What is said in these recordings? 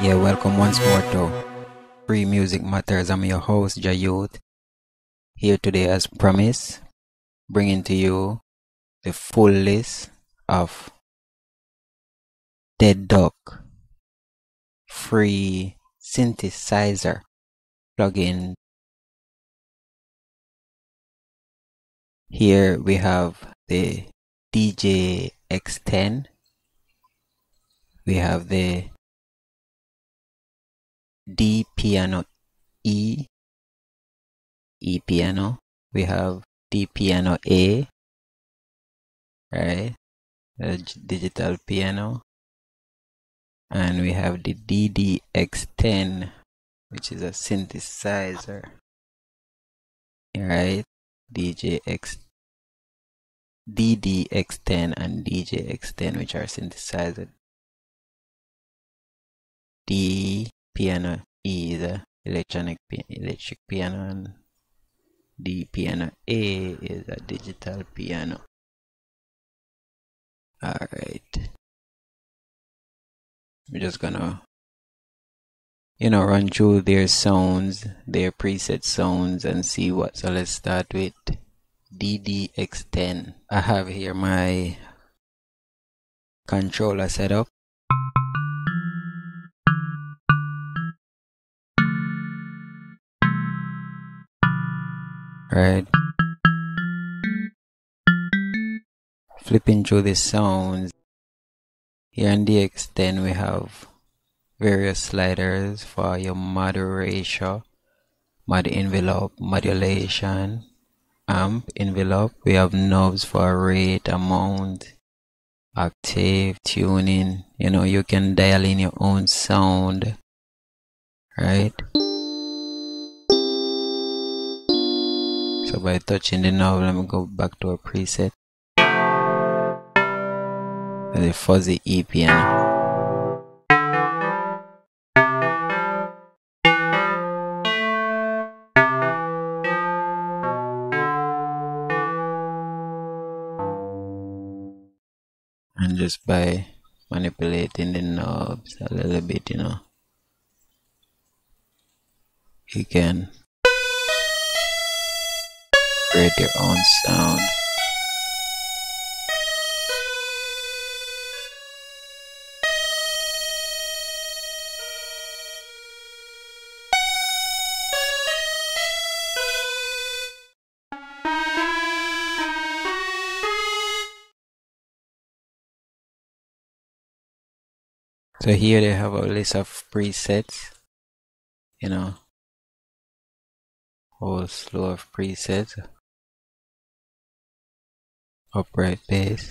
Yeah, welcome once more to Free Music Matters. I'm your host, Jayouth. Here today, as promised, bringing to you the full list of Dead Duck free synthesizer plugin. Here we have the DJ X10. We have the D piano E, E piano. We have D piano A, right? The digital piano. And we have the DDX10, which is a synthesizer, right? DJX, DDX10 and DJX10, which are synthesizer. D piano E is electronic electric piano and the piano A is a digital piano. Alright. I'm just gonna you know run through their sounds, their preset sounds and see what so let's start with DDX10. I have here my controller setup right? Flipping through the sounds. Here in DX10 we have various sliders for your mod ratio, mod envelope, modulation, amp envelope. We have knobs for rate, amount, octave, tuning. You know, you can dial in your own sound, right? So by touching the knob, let me go back to a preset. The fuzzy E piano. And just by manipulating the knobs a little bit, you know, you can create your own sound. So here they have a list of presets, you know, whole slew of presets upright bass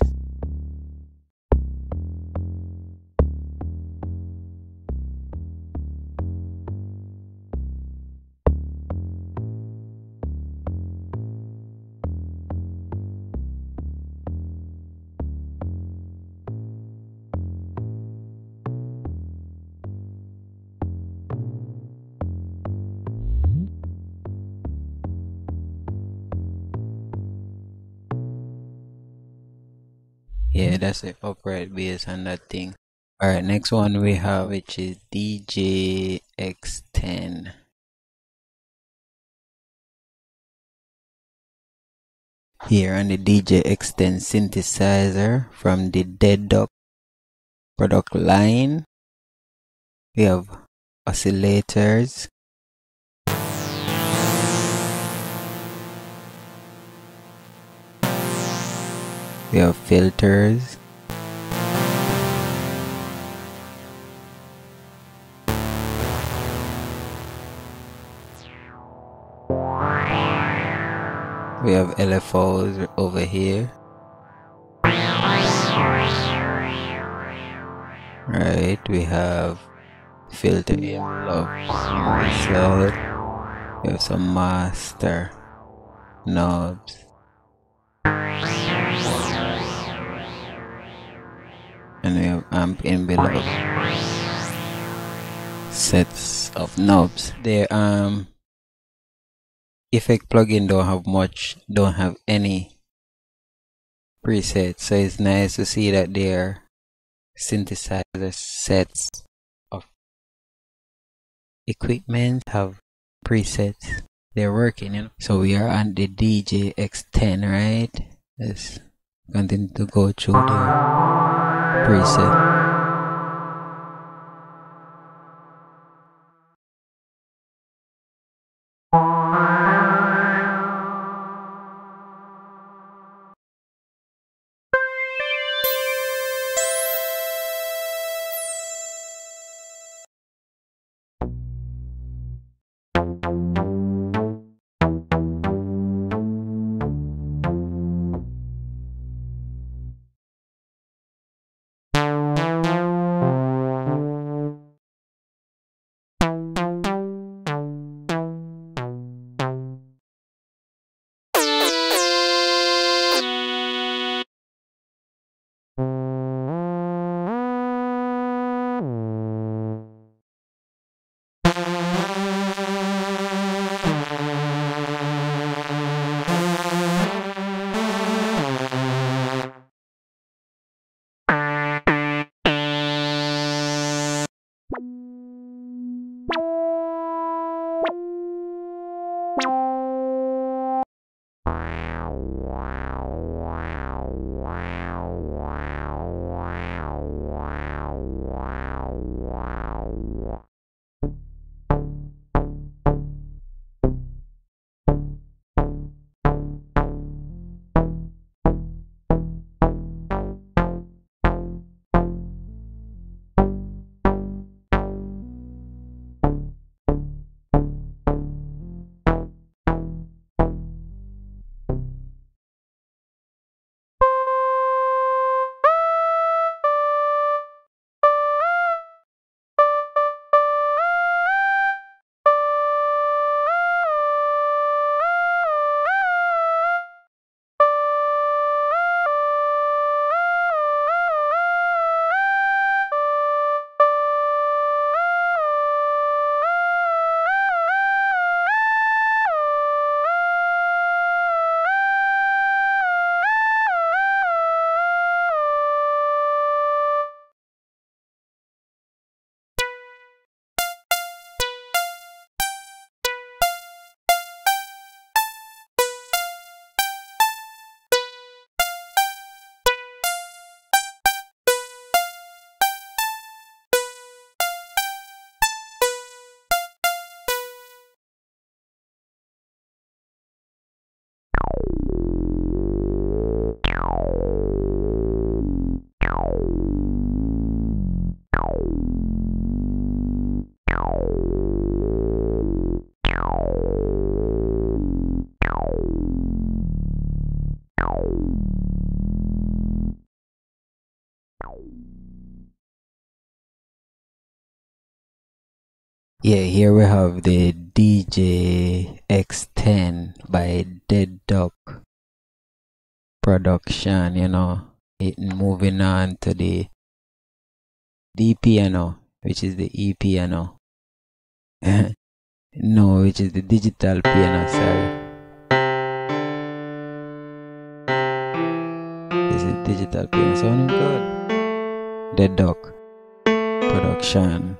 yeah that's the upright bass and that thing. All right next one we have which is dj x10 here on the dj x10 synthesizer from the dead duck product line we have oscillators we have filters. We have LFOs over here. Right we have filter we have some master knobs amp envelope sets of knobs the um effect plugin don't have much don't have any presets so it's nice to see that their synthesizer sets of equipment have presets. They're working, you know. So we are on the DJ X10, right? Let's continue to go through the preset. Here we have the DJ X10 by Dead Duck production, you know. It moving on to the D piano, which is the E piano. no, which is the digital piano, sorry. This is digital piano sounding good. Dead Duck production.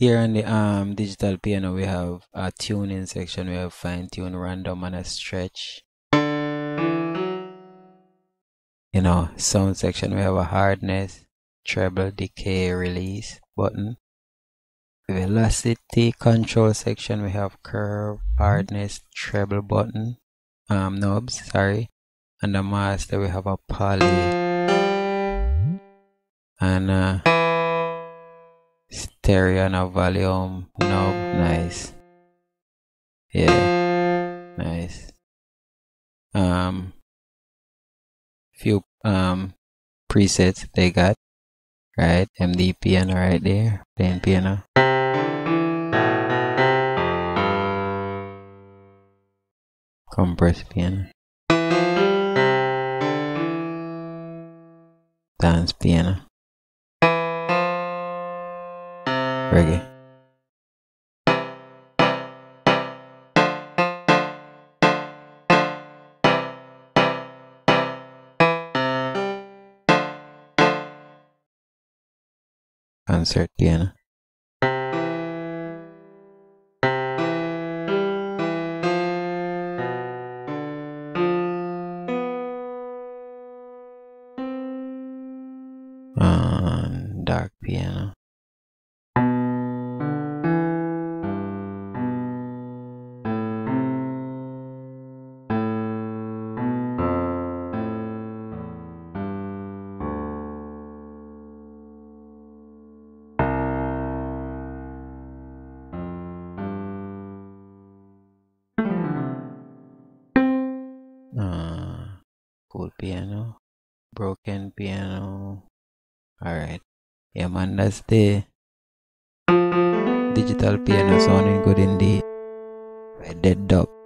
Here on the um digital piano we have a tuning section. We have fine tune, random, and a stretch. You know, sound section we have a hardness, treble, decay, release button. Velocity control section we have curve, hardness, treble button, um knobs. Sorry, and the master we have a poly and uh stereo and a volume knob nice. Yeah nice. Um few um presets they got right? Md piano right there plain piano. Compressed piano. Dance piano reggae. Concert piano. Cool piano, broken piano. Alright. Yeah man, that's the digital piano sounding good indeed. Dead Duck.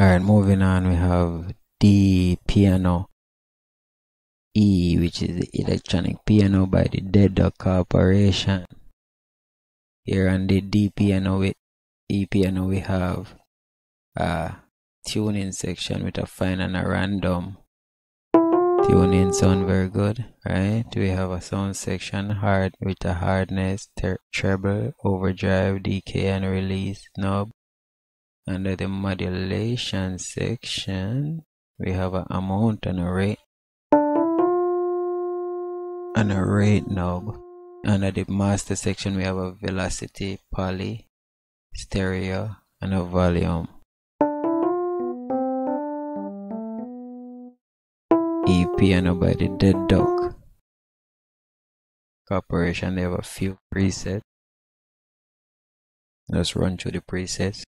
Alright, moving on, we have D piano E, which is the electronic piano by the Dead Duck Corporation. Here on the D piano E piano, we have a tuning section with a fine and a random. Tuning sound very good, right? We have a sound section hard with a hardness, treble, overdrive, decay, and release knob under the modulation section we have an amount and a rate. And a rate knob. Under the master section we have a velocity poly stereo and a volume. E piano by the Dead Duck. Corporation they have a few presets. Let's run through the presets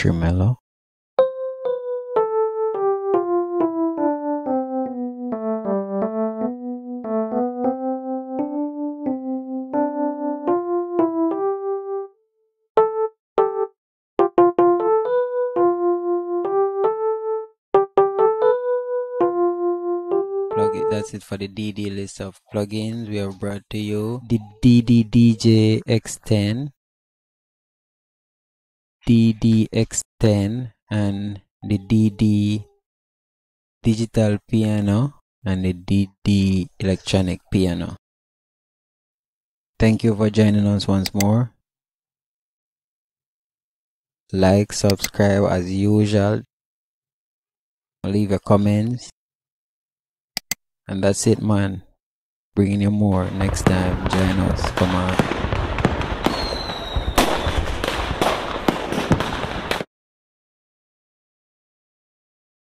tremolo that's it for the dd list of plugins. We have brought to you the dd dj x10 DDX10 and the DD digital piano and the DD electronic piano. Thank you for joining us once more. Like, subscribe as usual. Leave your comments. And that's it, man. Bringing you more next time. Join us. Come on.